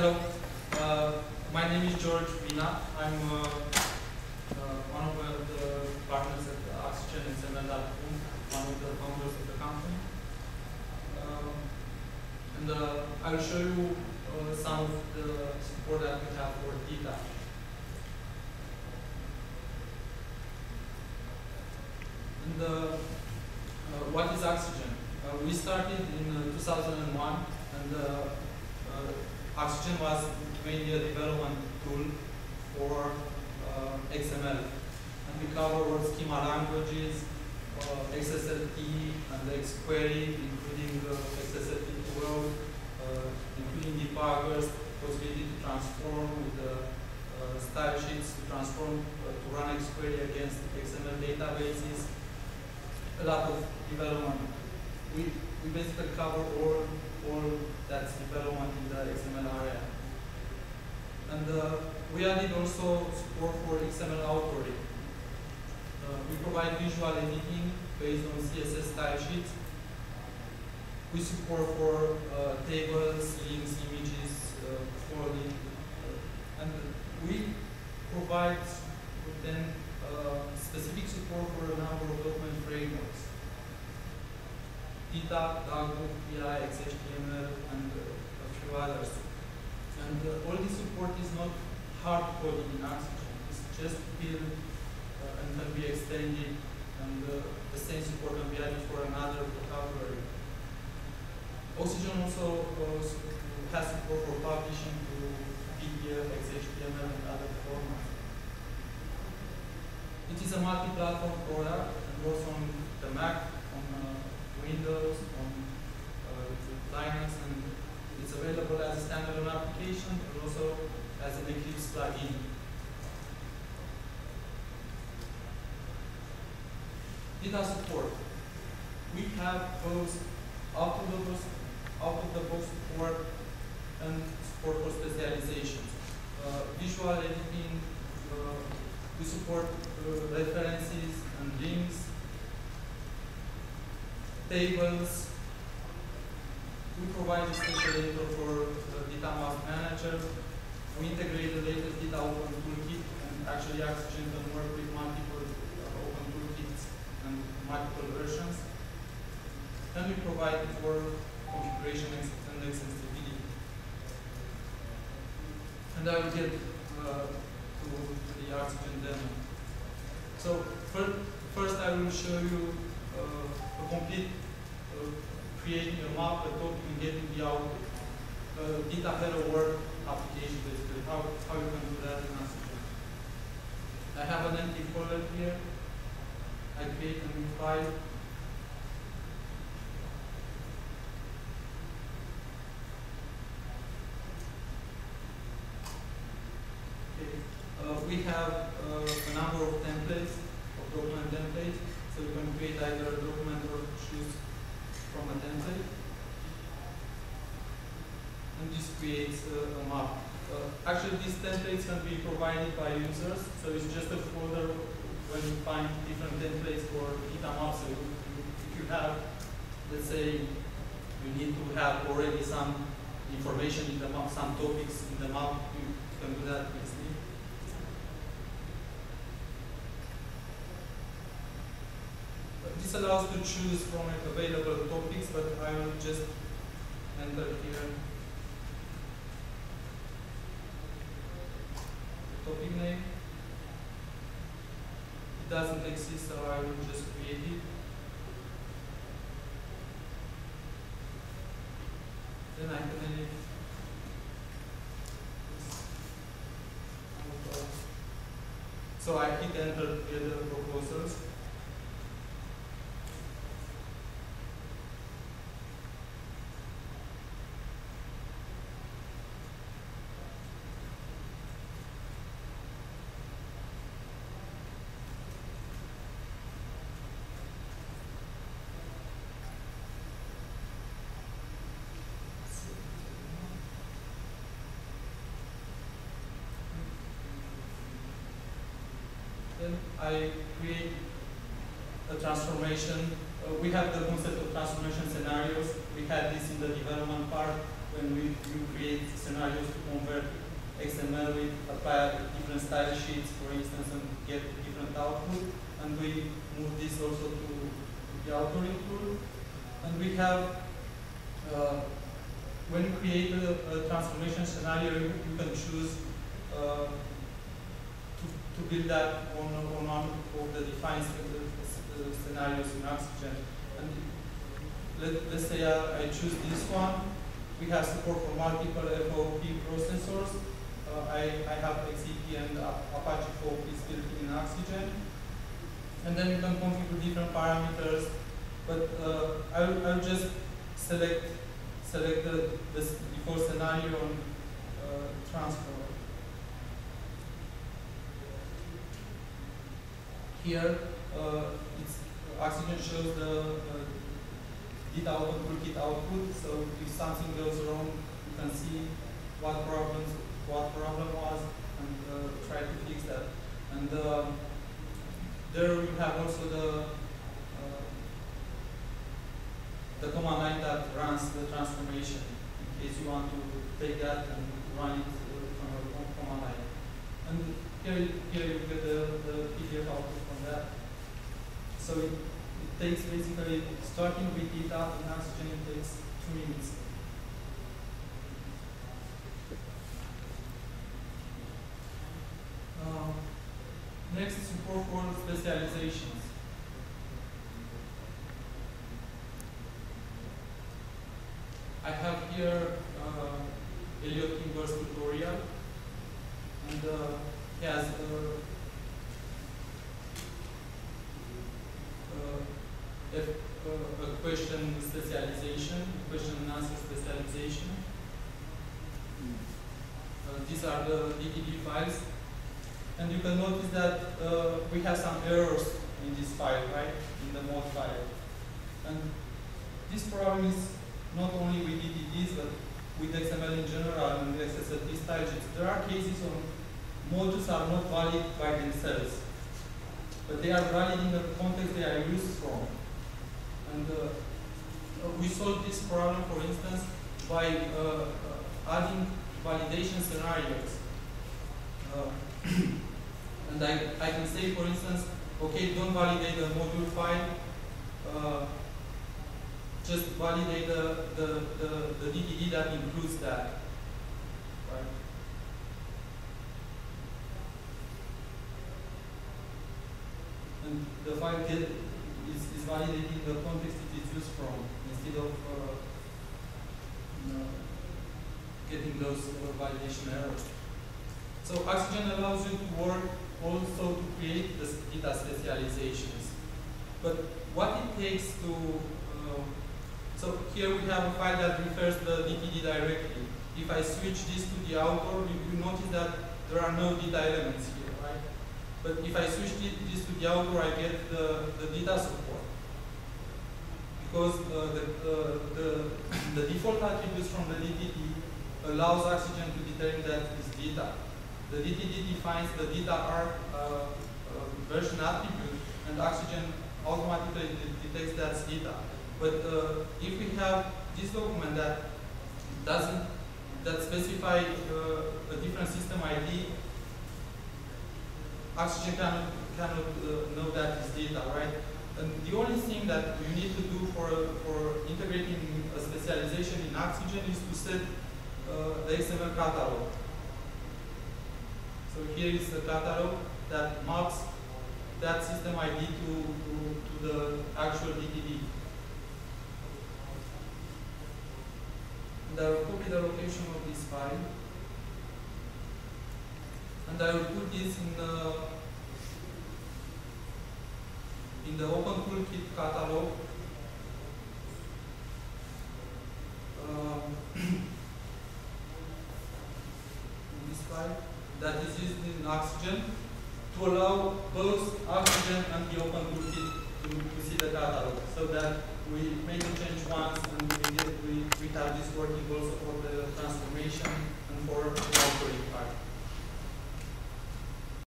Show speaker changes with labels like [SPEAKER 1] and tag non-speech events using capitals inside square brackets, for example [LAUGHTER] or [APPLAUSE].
[SPEAKER 1] hello. Uh, my name is George Bina. I'm uh, uh, one of the partners at Oxygen and XML.com, one of the founders of the company. Um, and uh, I will show you uh, some of the support that we have for DITA. And uh, what is Oxygen? we started in 2001 and Oxygen was mainly a development tool for uh, XML. And we cover all schema languages, uh, XSLT and XQuery, including uh, XSLT 12, uh, including debuggers, possibility to transform with the uh, style sheets to transform uh, to run XQuery against XML databases. A lot of development. We, we basically cover all all that's development in the XML area. And uh, we added also support for XML authoring. Uh, we provide visual editing based on CSS style sheets. We support for uh, tables, links, images, uh, forwarding, uh, and we provide then uh, specific support for a number of document frameworks. DITA, DocBook, PI, XHTML, and uh, a few others. And uh, all this support is not hard coding in Oxygen. It's just built uh, and can be extended, and uh, the same support can be added for another vocabulary. Oxygen also uh, has support for publishing to PDF, XHTML, and other formats. It is a multi-platform product and works on the Mac, on Windows, on uh, Linux, and it's available as a standalone application, but also as an Eclipse plugin. DITA support. We have both out of the box, out of the box support and support for specializations. Uh, visual editing, uh, we support uh, references and links, tables. We provide a special editor for the DITA Maps Manager. We integrate the latest DITA Open Toolkit, and actually Oxygen can work with multiple uh, open toolkits and multiple versions. And we provide for configuration and extensibility. And I will get uh, to the Oxygen demo. So first, first I will show you uh, a complete uh, creating a map, a and getting the output. Uh, DITA hello world application basically, how, how you can do that in Oxygen. I have an empty folder here. I create a new file. Uh, we have uh, a number of templates, of document templates. So you can create either a document or choose from a template. And this creates uh, a map. Uh, actually, these templates can be provided by users. So it's just a folder when you find different templates for DITA maps. So if you have, let's say, you need to have already some information in the map, some topics in the map, you can do that easily. this allows to choose from available topics, but I will just enter here topic name. It doesn't exist, so I will just create it. Then I can edit So I hit enter to get the proposals. Then I create a transformation. Uh, we have the concept of transformation scenarios. We had this in the development part when we, we create scenarios to convert XML, we apply different style sheets, for instance, and get different output. And we move this also to the authoring tool. And we have, uh, when you create a, a transformation scenario, you, you can choose uh, to, build that on, on one of the defined scenarios in Oxygen. And let, let's say I, I choose this one. We have support for multiple FOP processors. Uh, I, I have XEP and Apache FOP is built in Oxygen. And then you can configure different parameters. But uh, I'll, I'll just select select the, the default scenario and uh, Here, uh, it's, Oxygen shows the uh, Git output, toolkit output. So if something goes wrong, you can see what problems, what problem was, and uh, try to fix that. And uh, there you have also the uh, the command line that runs the transformation. In case you want to take that and run it uh, from a command line. And here, here you get the, the PDF output. So it, takes basically, starting with DITA in oxygen, it takes two minutes. Uh, next, support for specializations. I have here uh, Elliot tutorial, and uh, he has uh, a, a question specialization, question and answer specialization. Uh, these are the DTD files. And you can notice that uh, we have some errors in this file, right? In the mode file. And this problem is not only with DTDs, but with XML in general and with XSLT style sheets. There are cases when modules are not valid by themselves, but they are valid in the context they are used from. And uh, we solved this problem, for instance, by uh, uh, adding validation scenarios. [CLEARS THROAT] and I, I can say, for instance, okay, don't validate the module file, uh, just validate the, the, the, the DTD that includes that. And the file get, validating the context it is used from instead of uh, you know, getting those validation errors. So Oxygen allows you to work also to create the DITA specializations. But what it takes to, uh, so here we have a file that refers the DTD directly. If I switch this to the author, you, you notice that there are no DITA elements here. Right? But if I switch this to the author, I get the, the DITA support. Because uh, the, uh, the, the default attributes from the DTD allows Oxygen to determine that it's DITA. The DTD defines the DITA uh, uh, version attribute, and Oxygen automatically detects that DITA. But uh, if we have this document that doesn't that specify uh, a different system ID Oxygen cannot, cannot uh, know that is DITA, right? And the only thing that you need to do for, for integrating a specialization in Oxygen is to set uh, the XML catalog. So here is the catalog that maps that system ID to, to, to the actual DTD. And I will copy the location of this file and I will put this in the in the Open Toolkit catalog. Um, [CLEARS THROAT] this file that is used in Oxygen to allow both Oxygen and the Open Toolkit to, to see the catalog so that we make a change once and we, get, we, we have this working also for the transformation and for the authoring part.